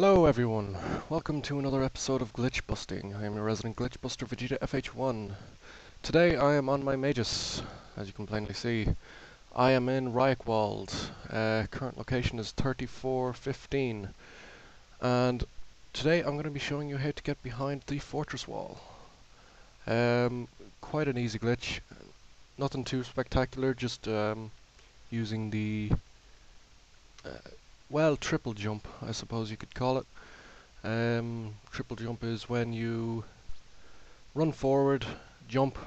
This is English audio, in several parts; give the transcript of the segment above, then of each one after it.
Hello everyone, welcome to another episode of Glitch Busting. I am your resident Glitch Buster Vegeta FH1. Today I am on my Magus, as you can plainly see. I am in Reikwald. Uh, current location is 3415. And today I'm going to be showing you how to get behind the fortress wall. Um, quite an easy glitch. Nothing too spectacular, just um, using the uh, well, triple jump, I suppose you could call it. Um, triple jump is when you run forward, jump,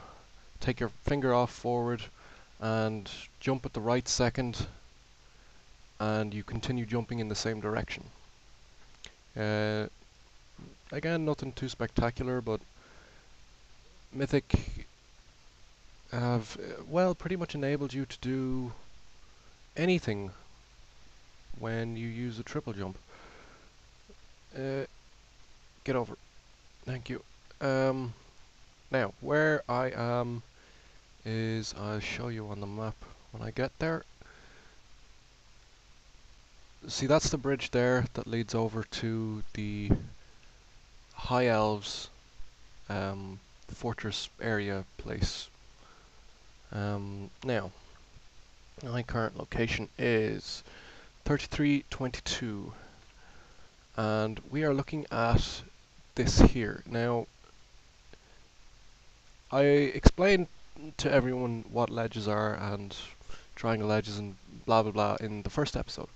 take your finger off forward, and jump at the right second, and you continue jumping in the same direction. Uh, again, nothing too spectacular, but Mythic have, uh, well, pretty much enabled you to do anything when you use a triple jump. Uh, get over. Thank you. Um, now, where I am is I'll show you on the map when I get there. See, that's the bridge there that leads over to the High Elves um, fortress area place. Um, now, my current location is 3322 and we are looking at this here. Now I explained to everyone what ledges are and triangle ledges and blah blah blah in the first episode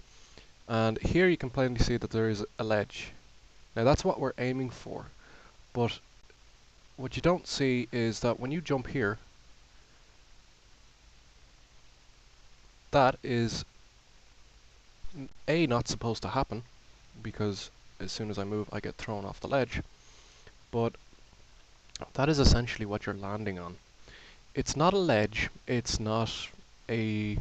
and here you can plainly see that there is a ledge. Now that's what we're aiming for but what you don't see is that when you jump here that is a, not supposed to happen, because as soon as I move I get thrown off the ledge, but that is essentially what you're landing on. It's not a ledge, it's not a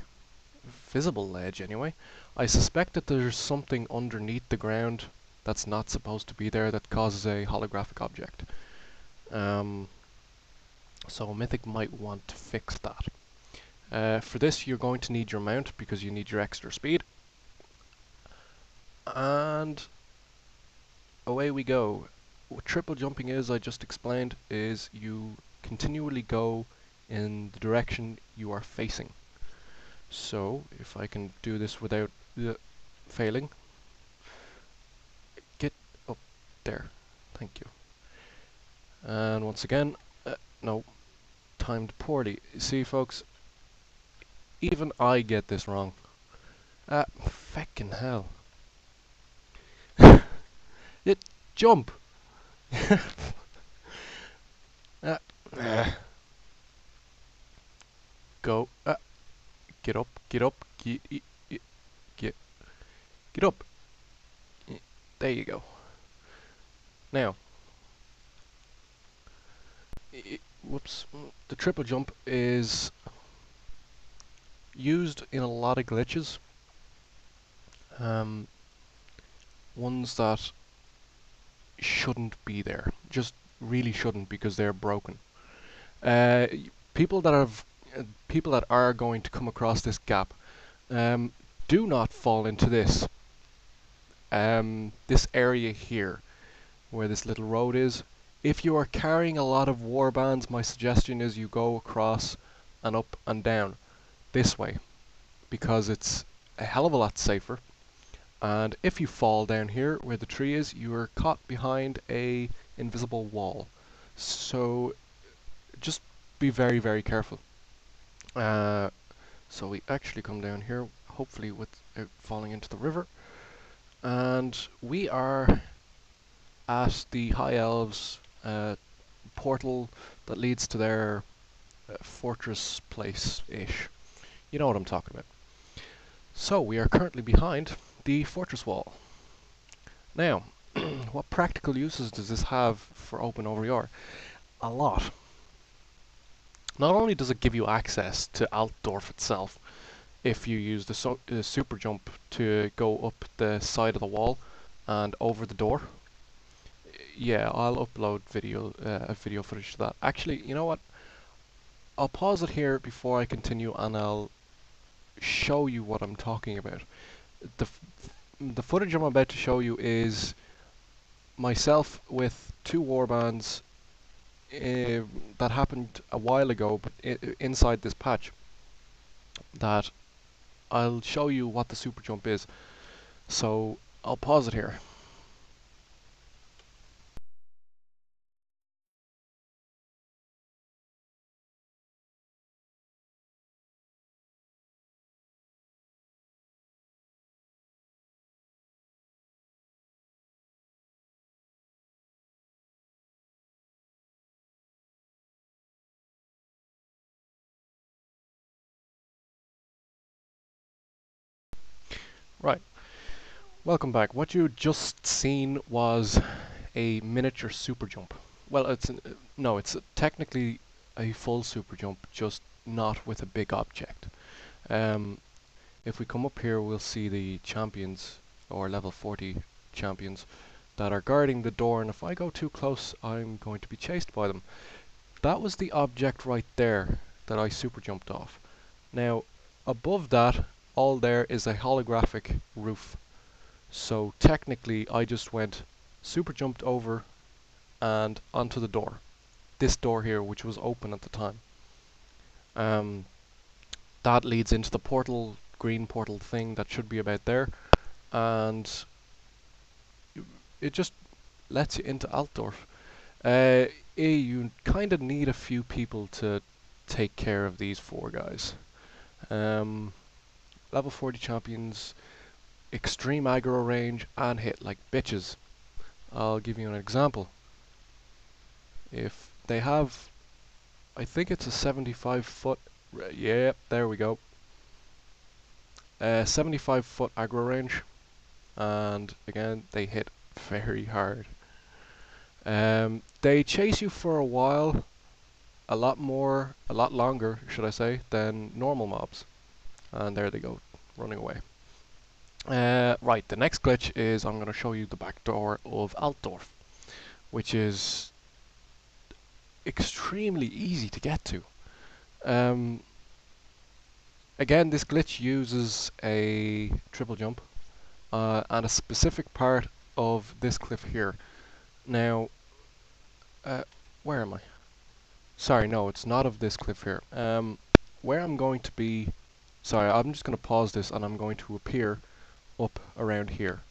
visible ledge anyway. I suspect that there's something underneath the ground that's not supposed to be there that causes a holographic object. Um, so Mythic might want to fix that. Uh, for this you're going to need your mount because you need your extra speed and away we go. What triple jumping is, I just explained, is you continually go in the direction you are facing. So, if I can do this without uh, failing, get up there. Thank you. And once again, uh, no, timed poorly. See, folks, even I get this wrong. Ah, feckin' hell. It jump. uh, uh. Go. Uh. Get up. Get up. Get. Get. Get up. There you go. Now. whoops. The triple jump is used in a lot of glitches. Um, ones that shouldn't be there. Just really shouldn't because they're broken. Uh, people that have people that are going to come across this gap, um, do not fall into this. Um, this area here, where this little road is. If you are carrying a lot of war bands, my suggestion is you go across and up and down this way, because it's a hell of a lot safer and if you fall down here where the tree is you are caught behind a invisible wall so just be very very careful uh, so we actually come down here hopefully without falling into the river and we are at the High Elves uh, portal that leads to their uh, fortress place-ish. You know what I'm talking about. So we are currently behind the fortress wall. Now, what practical uses does this have for Open RvR? A lot. Not only does it give you access to Altdorf itself, if you use the, so uh, super jump to go up the side of the wall and over the door. Yeah, I'll upload video uh, a video footage of that. Actually, you know what? I'll pause it here before I continue and I'll show you what I'm talking about the the footage I'm about to show you is myself with two warbands uh, that happened a while ago, but inside this patch, that I'll show you what the super jump is. So I'll pause it here. Right. Welcome back. What you just seen was a miniature super jump. Well, it's an, no, it's technically a full super jump, just not with a big object. Um, if we come up here, we'll see the champions, or level 40 champions, that are guarding the door, and if I go too close, I'm going to be chased by them. That was the object right there that I super jumped off. Now, above that, all there is a holographic roof. So technically I just went super jumped over and onto the door. This door here which was open at the time. Um, that leads into the portal, green portal thing that should be about there. And it just lets you into Altdorf. Uh, you kind of need a few people to take care of these four guys. Um, level 40 champions, extreme aggro range, and hit like bitches. I'll give you an example. If they have, I think it's a 75 foot, yeah, there we go. Uh, 75 foot aggro range, and again, they hit very hard. Um, they chase you for a while, a lot more, a lot longer, should I say, than normal mobs. And there they go, running away. Uh, right, the next glitch is I'm going to show you the back door of Altdorf, which is extremely easy to get to. Um, again, this glitch uses a triple jump uh, and a specific part of this cliff here. Now, uh, where am I? Sorry, no, it's not of this cliff here. Um, where I'm going to be Sorry, I'm just going to pause this and I'm going to appear up around here,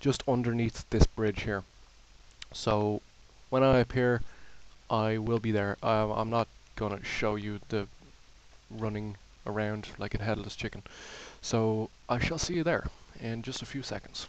just underneath this bridge here. So when I appear, I will be there. Um, I'm not going to show you the running around like a headless chicken. So I shall see you there in just a few seconds.